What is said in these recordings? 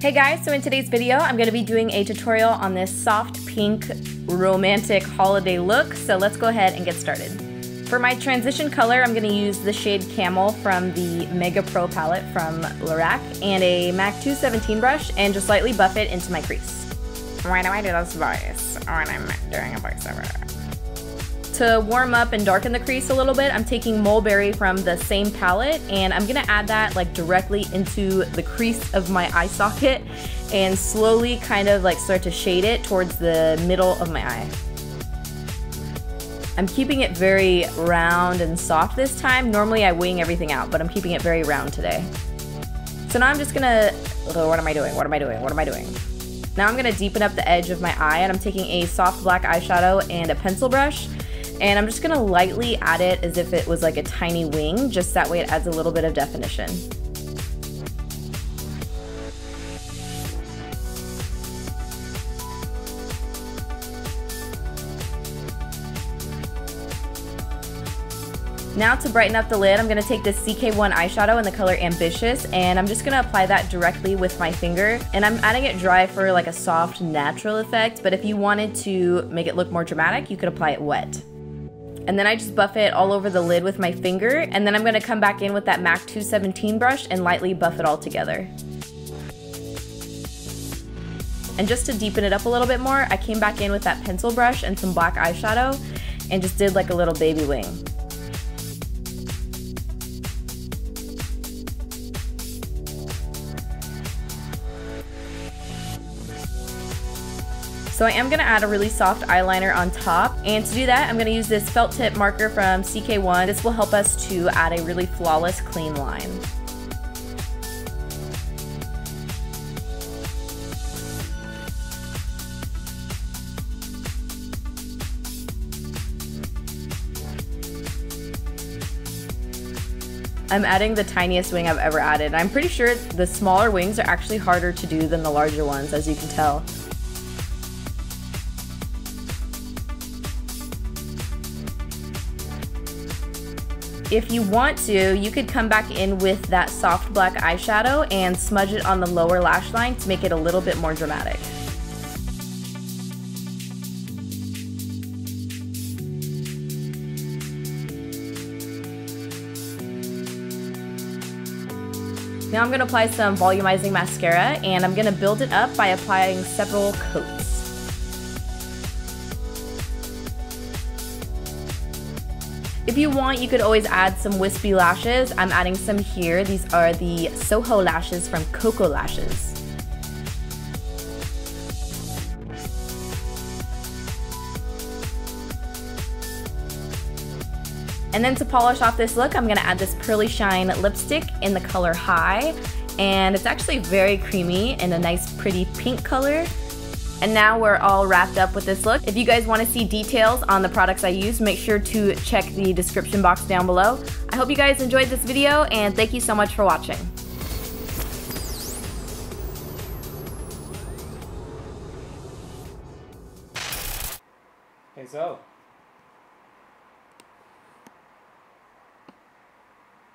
Hey guys, so in today's video, I'm gonna be doing a tutorial on this soft pink romantic holiday look. So let's go ahead and get started. For my transition color, I'm gonna use the shade Camel from the Mega Pro palette from Lorac and a MAC 217 brush and just lightly buff it into my crease. Why do I do this voice when I'm doing a voiceover? To warm up and darken the crease a little bit, I'm taking Mulberry from the same palette and I'm gonna add that like directly into the crease of my eye socket and slowly kind of like start to shade it towards the middle of my eye. I'm keeping it very round and soft this time. Normally I wing everything out, but I'm keeping it very round today. So now I'm just gonna, what am I doing? What am I doing? What am I doing? Now I'm gonna deepen up the edge of my eye and I'm taking a soft black eyeshadow and a pencil brush and I'm just gonna lightly add it as if it was like a tiny wing, just that way it adds a little bit of definition. Now to brighten up the lid, I'm to take this CK1 eyeshadow in the color Ambitious and I'm just to apply that directly with my finger. And I'm adding it dry for like a soft natural effect, but if you wanted to make it look more dramatic, you could apply it wet. And then I just buff it all over the lid with my finger. And then I'm gonna come back in with that MAC 217 brush and lightly buff it all together. And just to deepen it up a little bit more, I came back in with that pencil brush and some black eyeshadow and just did like a little baby wing. So I am going to add a really soft eyeliner on top. And to do that, I'm going to use this felt tip marker from CK1. This will help us to add a really flawless clean line. I'm adding the tiniest wing I've ever added. I'm pretty sure the smaller wings are actually harder to do than the larger ones, as you can tell. If you want to, you could come back in with that soft black eyeshadow and smudge it on the lower lash line to make it a little bit more dramatic. Now I'm going to apply some volumizing mascara and I'm going to build it up by applying several coats. If you want, you could always add some wispy lashes. I'm adding some here. These are the Soho lashes from Koko Lashes. And then to polish off this look, I'm gonna add this Pearly Shine lipstick in the color High. And it's actually very creamy in a nice pretty pink color. And now we're all wrapped up with this look. If you guys wanna see details on the products I use, make sure to check the description box down below. I hope you guys enjoyed this video and thank you so much for watching. Hey, so.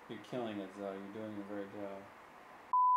You're killing it, Zoe. You're doing a great job.